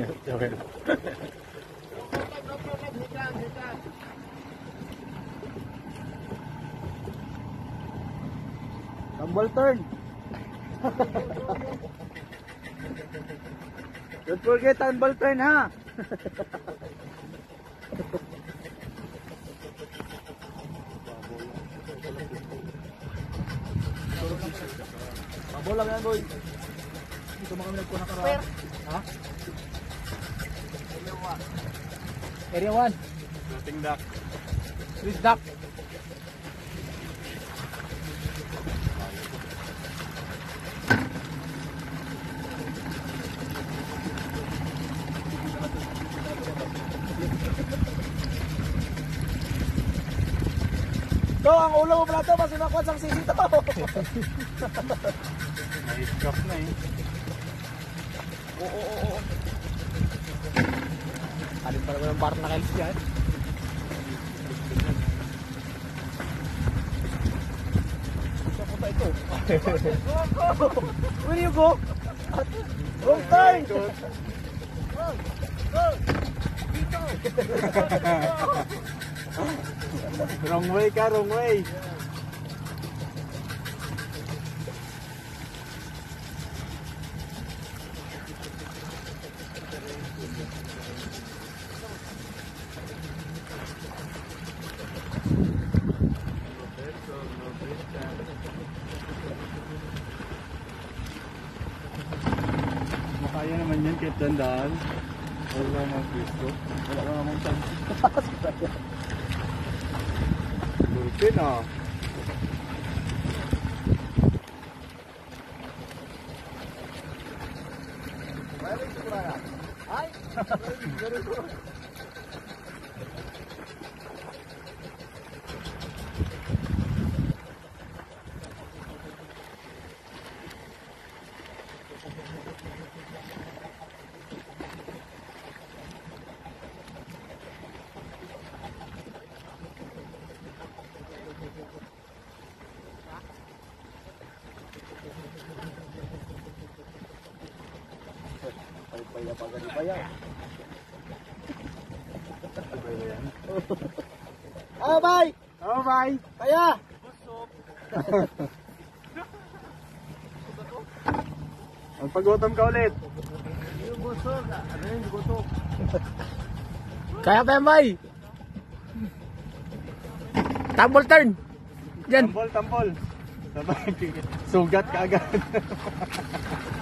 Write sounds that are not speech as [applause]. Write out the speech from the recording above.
Tumble turn. Don't forget tumble turn ha. Pabo lang yan boy. Dito mo kami nagkuha ng karaan. Ha? Area 1. Floating duck. Please duck. To, ang ulo mo pala to, mas unakuan sa sisi to. [laughs] May scuff na eh. Oo, oo, oo. Ang bar na kalis dyan. Saan punta ito? Where you go? Wrong turn! Wrong way ka, wrong way. Makaya naman yan kahit dandaan. Wala namang gusto. Wala ka namang chance. Lupin ah. Ay! [laughs] Very good. Paya pa gani paya. Ah, bye! Oh, bye! Kaya! [laughs] Magpagutom ka ulit. Kaya pa yan, bay! Tumble turn! Yan! Tambol, tambol. Sugat ka agad. [laughs]